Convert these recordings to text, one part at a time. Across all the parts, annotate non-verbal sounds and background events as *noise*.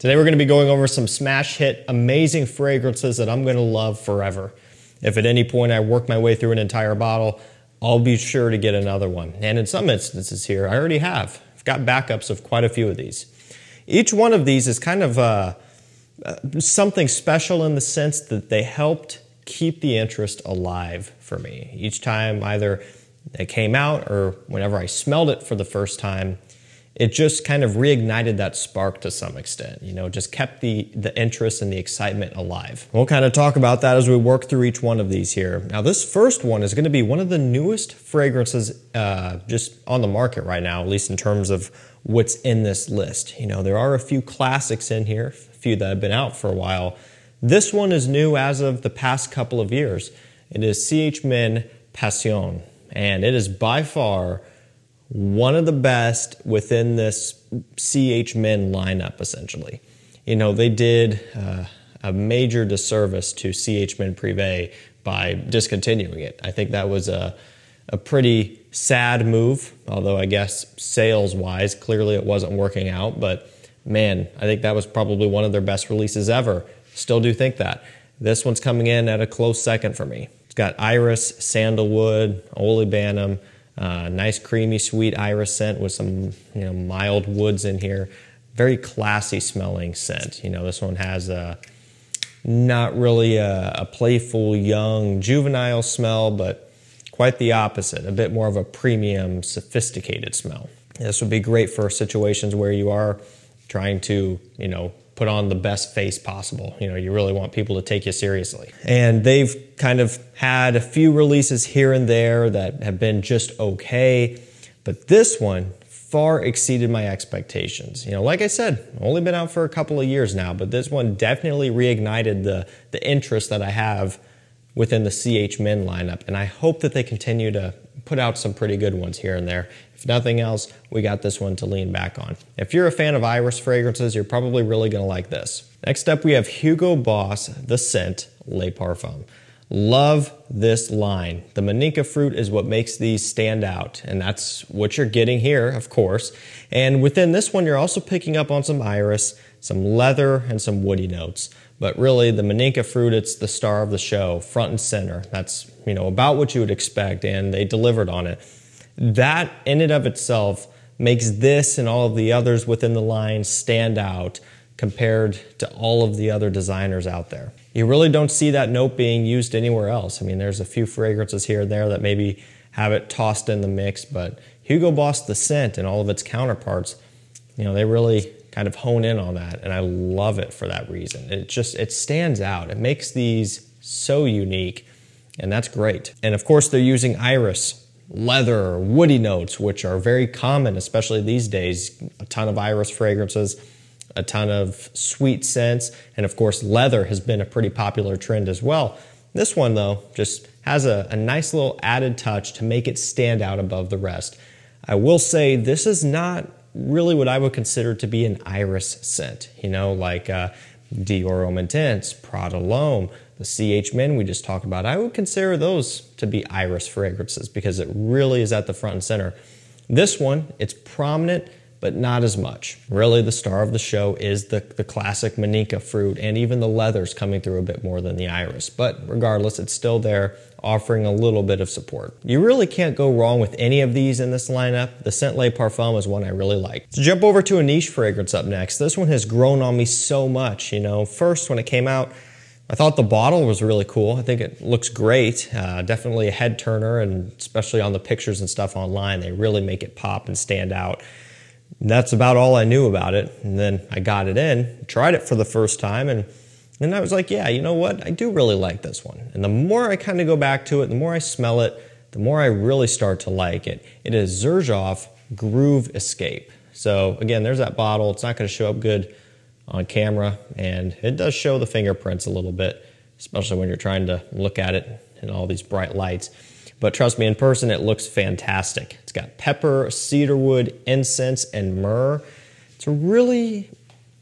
Today we're going to be going over some smash hit amazing fragrances that I'm going to love forever. If at any point I work my way through an entire bottle, I'll be sure to get another one. And in some instances here, I already have. I've got backups of quite a few of these. Each one of these is kind of uh, uh, something special in the sense that they helped keep the interest alive for me. Each time either it came out or whenever I smelled it for the first time, it just kind of reignited that spark to some extent, you know, just kept the, the interest and the excitement alive. We'll kind of talk about that as we work through each one of these here. Now, this first one is going to be one of the newest fragrances uh, just on the market right now, at least in terms of what's in this list. You know, there are a few classics in here, a few that have been out for a while. This one is new as of the past couple of years. It is CH Men Passion, and it is by far one of the best within this CH Men lineup, essentially. You know, they did uh, a major disservice to CH Men Privé by discontinuing it. I think that was a, a pretty sad move, although I guess sales wise, clearly it wasn't working out. But man, I think that was probably one of their best releases ever. Still do think that. This one's coming in at a close second for me. It's got iris, sandalwood, olibanum, uh, nice creamy sweet iris scent with some you know mild woods in here. Very classy smelling scent. You know this one has a not really a, a playful young juvenile smell, but quite the opposite. A bit more of a premium sophisticated smell. This would be great for situations where you are trying to you know put on the best face possible. You know, you really want people to take you seriously. And they've kind of had a few releases here and there that have been just okay, but this one far exceeded my expectations. You know, like I said, only been out for a couple of years now, but this one definitely reignited the the interest that I have within the CH Men lineup, and I hope that they continue to put out some pretty good ones here and there. If nothing else, we got this one to lean back on. If you're a fan of iris fragrances, you're probably really going to like this. Next up, we have Hugo Boss The Scent Le Parfum. Love this line. The Maninka fruit is what makes these stand out, and that's what you're getting here, of course. And within this one, you're also picking up on some iris, some leather, and some woody notes. But really, the Maninka fruit, it's the star of the show, front and center. That's, you know, about what you would expect, and they delivered on it. That in and of itself makes this and all of the others within the line stand out compared to all of the other designers out there. You really don't see that note being used anywhere else. I mean, there's a few fragrances here and there that maybe have it tossed in the mix, but Hugo Boss the scent and all of its counterparts, you know, they really kind of hone in on that and I love it for that reason. It just it stands out. It makes these so unique and that's great. And of course they're using iris leather, woody notes, which are very common, especially these days. A ton of iris fragrances, a ton of sweet scents, and of course, leather has been a pretty popular trend as well. This one, though, just has a, a nice little added touch to make it stand out above the rest. I will say this is not really what I would consider to be an iris scent, you know, like uh, Dior Homme Intense, Prada L'Homme, the CH Men we just talked about, I would consider those to be iris fragrances because it really is at the front and center. This one, it's prominent, but not as much. Really, the star of the show is the, the classic Maninka fruit, and even the leather's coming through a bit more than the iris. But regardless, it's still there, offering a little bit of support. You really can't go wrong with any of these in this lineup. The Scent Le Parfum is one I really like. So jump over to a niche fragrance up next. This one has grown on me so much. You know, first when it came out, I thought the bottle was really cool. I think it looks great. Uh, definitely a head turner, and especially on the pictures and stuff online, they really make it pop and stand out. that's about all I knew about it. And then I got it in, tried it for the first time, and then I was like, yeah, you know what? I do really like this one. And the more I kind of go back to it, the more I smell it, the more I really start to like it. It is Xerjoff Groove Escape. So again, there's that bottle. It's not going to show up good on camera and it does show the fingerprints a little bit, especially when you're trying to look at it in all these bright lights. But trust me, in person, it looks fantastic. It's got pepper, cedarwood, incense, and myrrh. It's a really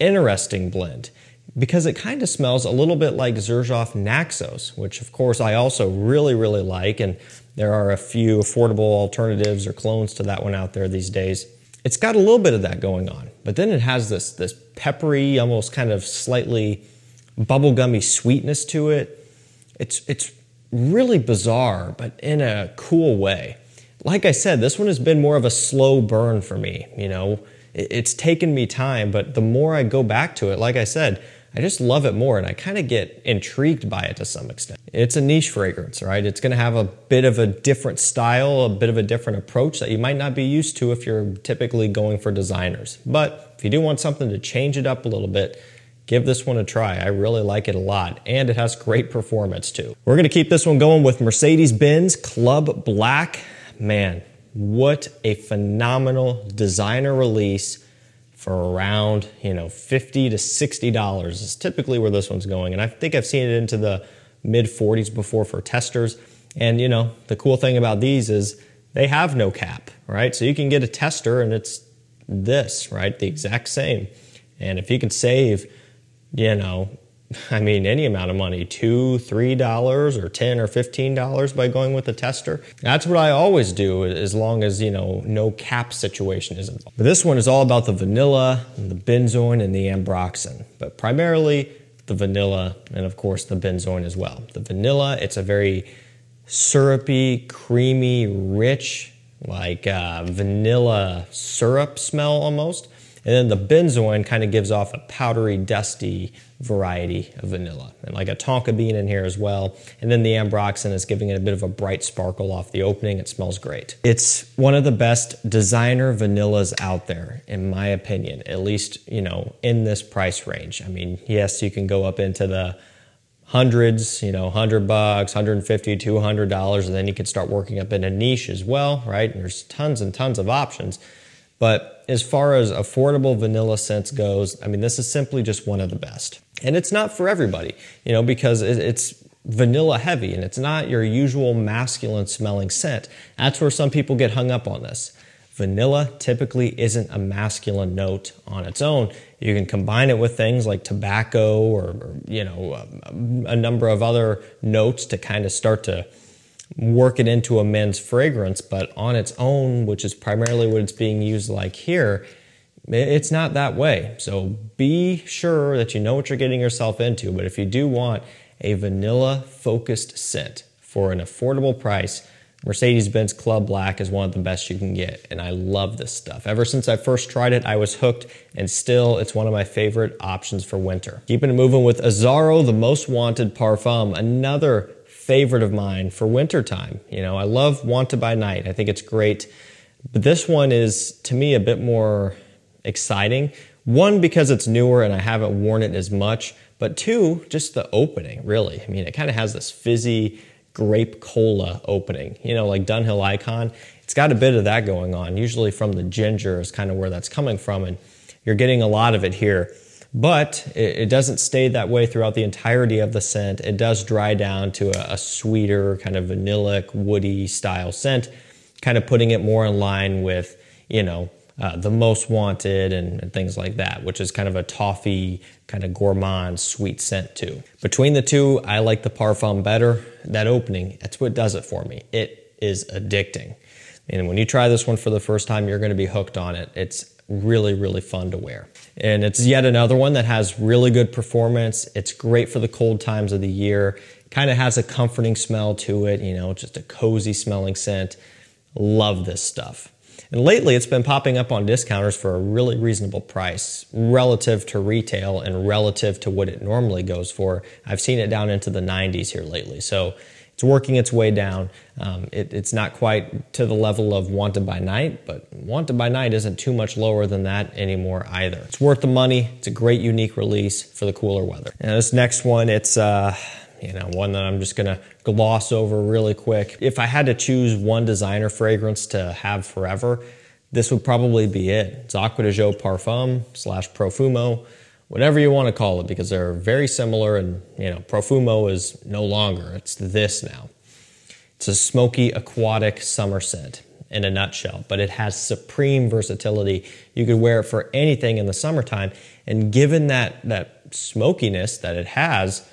interesting blend because it kind of smells a little bit like Xerjoff Naxos, which of course I also really, really like. And there are a few affordable alternatives or clones to that one out there these days. It's got a little bit of that going on, but then it has this this peppery, almost kind of slightly bubblegummy sweetness to it. It's it's really bizarre, but in a cool way. Like I said, this one has been more of a slow burn for me. You know, it's taken me time, but the more I go back to it, like I said, I just love it more and I kind of get intrigued by it to some extent. It's a niche fragrance, right? It's going to have a bit of a different style, a bit of a different approach that you might not be used to if you're typically going for designers. But if you do want something to change it up a little bit, give this one a try. I really like it a lot, and it has great performance too. We're gonna keep this one going with Mercedes Benz Club Black. Man, what a phenomenal designer release for around you know 50 to 60 dollars is typically where this one's going. And i think i've seen it into the mid 40s before for testers. And you know the cool thing about these is they have no cap right? So you can get a tester and it's this right? The exact same. And if you can save you know *laughs* I mean, any amount of money, two, three dollars, or ten or fifteen dollars by going with a tester. That's what I always do, as long as you know no cap situation is involved. But this one is all about the vanilla, the benzoin, and the ambroxan, but primarily the vanilla, and of course the benzoin as well. The vanilla, it's a very syrupy, creamy, rich, like uh, vanilla syrup smell almost. And then the benzoin kind of gives off a powdery, dusty variety of vanilla. And like a tonka bean in here as well. And then the ambroxan is giving it a bit of a bright sparkle off the opening. It smells great. It's one of the best designer vanillas out there, in my opinion, at least, you know, in this price range. I mean, yes, you can go up into the hundreds, you know, 100 bucks, 150, 200 dollars, and then you can start working up in a niche as well, right? And there's tons and tons of options. But as far as affordable vanilla scents goes, I mean, this is simply just one of the best. And it's not for everybody, you know, because it's vanilla heavy and it's not your usual masculine smelling scent. That's where some people get hung up on this. Vanilla typically isn't a masculine note on its own. You can combine it with things like tobacco or, you know, a, a number of other notes to kind of start to work it into a men's fragrance, but on its own, which is primarily what it's being used like here, it's not that way. So be sure that you know what you're getting yourself into. But if you do want a vanilla focused scent for an affordable price, Mercedes Benz Club Black is one of the best you can get. And I love this stuff. Ever since I first tried it, I was hooked, and still it's one of my favorite options for winter. Keeping it moving with Azzaro, the most wanted parfum, another favorite of mine for wintertime. You know, I love Wanted by Night. I think it's great. But this one is, to me, a bit more exciting. One, because it's newer and I haven't worn it as much. But two, just the opening, really. I mean, it kind of has this fizzy grape cola opening, you know, like Dunhill Icon. It's got a bit of that going on. Usually from the ginger is kind of where that's coming from. And you're getting a lot of it here. But it, it, doesn't stay that way throughout the entirety of the scent. It does dry down to a, a sweeter, kind of vanillic, woody style scent, kind of putting it more in line with, you know, uh, the most wanted and, and, things like that, which is kind of a toffee, kind of gourmand, sweet scent too. Between the two, I like the parfum better. That opening, that's what does it for me. It is addicting. And when you try this one for the first time, you're going to be hooked on it. It's really, really fun to wear. And it's yet another one that has really good performance. It's great for the cold times of the year. Kind of has a comforting smell to it, you know, just a cozy smelling scent. Love this stuff. And lately, it's been popping up on discounters for a really reasonable price relative to retail and relative to what it normally goes for. I've seen it down into the 90s here lately. So it's working its way down. Um, it, it's not quite to the level of Wanted by Night, but Wanted by Night isn't too much lower than that anymore either. It's worth the money. It's a great, unique release for the cooler weather. And this next one, it's uh, you know one that I'm just gonna gloss over really quick. If I had to choose one designer fragrance to have forever, this would probably be it. It's Acqua di Gio Parfum slash Profumo whatever you want to call it, because they're very similar. And, you know, Profumo is no longer, it's this now. It's a smoky, aquatic summer scent in a nutshell, but it has supreme versatility. You could wear it for anything in the summertime. And given that, that smokiness that it has,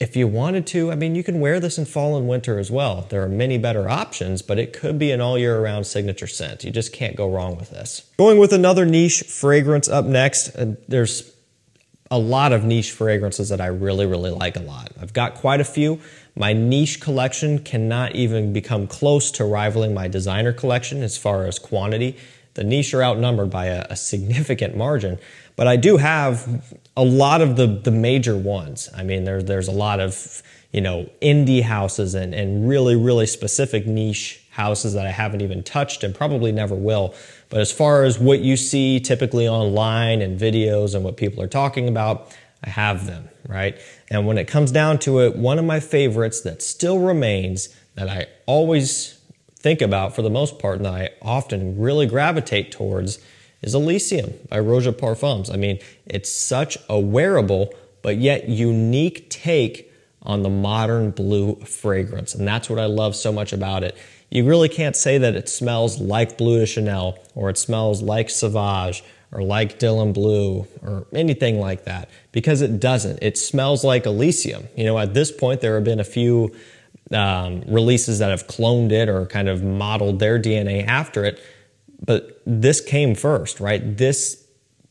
if you wanted to, I mean, you can wear this in fall and winter as well. There are many better options, but it could be an all year round signature scent. You just can't go wrong with this. Going with another niche fragrance up next, and there's a lot of niche fragrances that I really, really like a lot. I've got quite a few. My niche collection cannot even become close to rivaling my designer collection as far as quantity. The niche are outnumbered by a, a significant margin, but I do have a lot of the the major ones. I mean, there's there's a lot of you know indie houses and and really really specific niche houses that I haven't even touched and probably never will. But as far as what you see typically online and videos and what people are talking about, I have them, right? And when it comes down to it, one of my favorites that still remains that I always think about for the most part and that I often really gravitate towards is Elysium by Roja Parfums. I mean, it's such a wearable but yet unique take on the modern blue fragrance. And that's what I love so much about it. You really can't say that it smells like Blue de Chanel or it smells like Sauvage or like Dylan Blue or anything like that because it doesn't. It smells like Elysium. You know, at this point, there have been a few um, releases that have cloned it or kind of modeled their DNA after it but this came first, right? This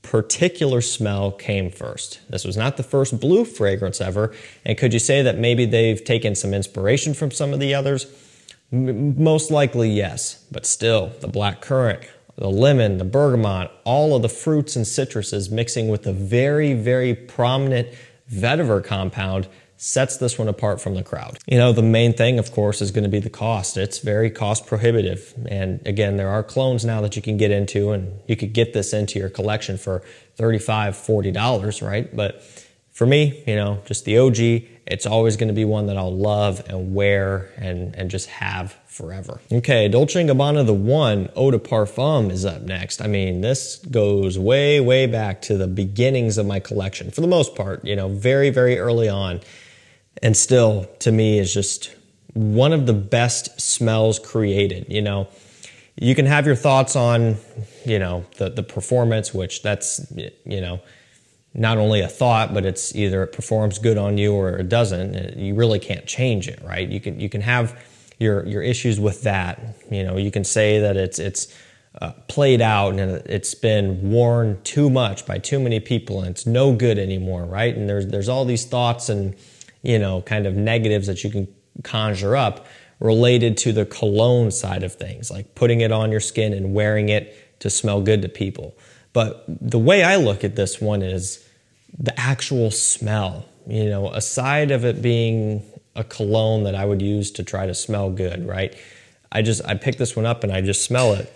particular smell came first. This was not the first blue fragrance ever. And could you say that maybe they've taken some inspiration from some of the others? M- most likely, yes. But still, the black currant, the lemon, the bergamot, all of the fruits and citruses mixing with a very, very prominent vetiver compound sets this one apart from the crowd. You know, the main thing, of course, is going to be the cost. It's very cost prohibitive. And again, there are clones now that you can get into, and you could get this into your collection for $35, $40, right? But for me, you know, just the OG, it's always going to be one that I'll love and wear and, and just have forever. Okay, Dolce & Gabbana The One Eau de Parfum is up next. I mean, this goes way, way back to the beginnings of my collection for the most part, you know, very, very early on and still to me is just one of the best smells created you know? You can have your thoughts on you know the the performance which that's you know not only a thought but it's either it performs good on you or it doesn't. You really can't change it right? You can you can have your your issues with that. You know you can say that it's it's uh, played out and it's been worn too much by too many people and it's no good anymore right? And there's there's all these thoughts and you know, kind of negatives that you can conjure up related to the cologne side of things, like putting it on your skin and wearing it to smell good to people. But the way I look at this one is the actual smell. You know, aside of it being a cologne that I would use to try to smell good, right? I just I pick this one up and I just smell it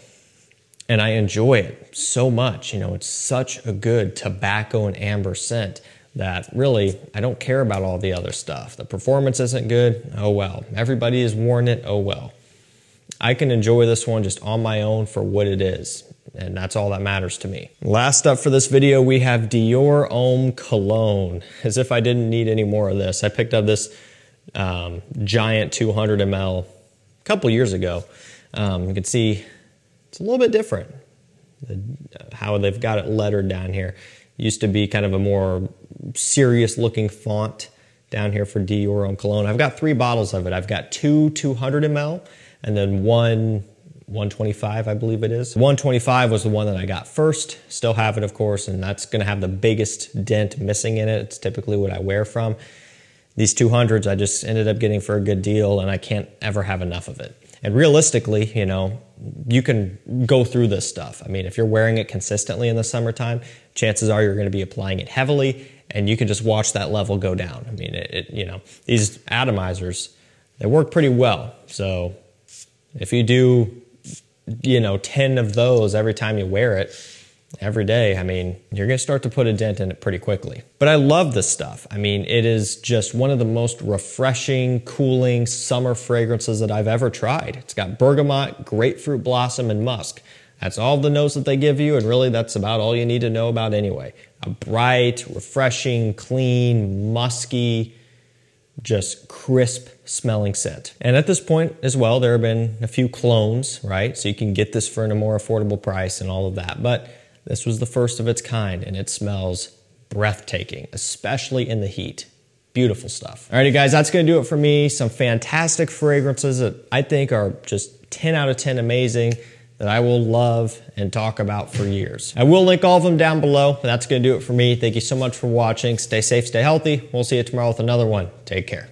and I enjoy it so much. You know, it's such a good tobacco and amber scent that really I don't care about all the other stuff. The performance isn't good, oh well. Everybody has worn it, oh well. I can enjoy this one just on my own for what it is, and that's all that matters to me. Last up for this video, we have Dior Homme Cologne. As if I didn't need any more of this. I picked up this um, giant 200 ml a couple years ago. Um, you can see it's a little bit different the, how they've got it lettered down here. Used to be kind of a more serious looking font down here for Dior Homme Cologne. I've got three bottles of it. I've got two 200 ml and then one 125, I believe it is. 125 was the one that I got first. Still have it, of course, and that's going to have the biggest dent missing in it. It's typically what I wear from. These 200s I just ended up getting for a good deal, and I can't ever have enough of it. And realistically, you know, you can go through this stuff. I mean, if you're wearing it consistently in the summertime, chances are you're going to be applying it heavily and you can just watch that level go down. I mean, it, it, you know, these atomizers, they work pretty well. So if you do, you know, 10 of those every time you wear it, every day, I mean, you're going to start to put a dent in it pretty quickly. But I love this stuff. I mean, it is just one of the most refreshing, cooling summer fragrances that I've ever tried. It's got bergamot, grapefruit blossom, and musk. That's all the notes that they give you, and really that's about all you need to know about anyway. A bright, refreshing, clean, musky, just crisp smelling scent. And at this point as well, there have been a few clones, right? So you can get this for a more affordable price and all of that. But this was the first of its kind, and it smells breathtaking, especially in the heat. Beautiful stuff. Alrighty, guys, that's gonna do it for me. Some fantastic fragrances that I think are just 10 out of 10 amazing that I will love and talk about for years. I will link all of them down below. That's going to do it for me. Thank you so much for watching. Stay safe, stay healthy. We'll see you tomorrow with another one. Take care.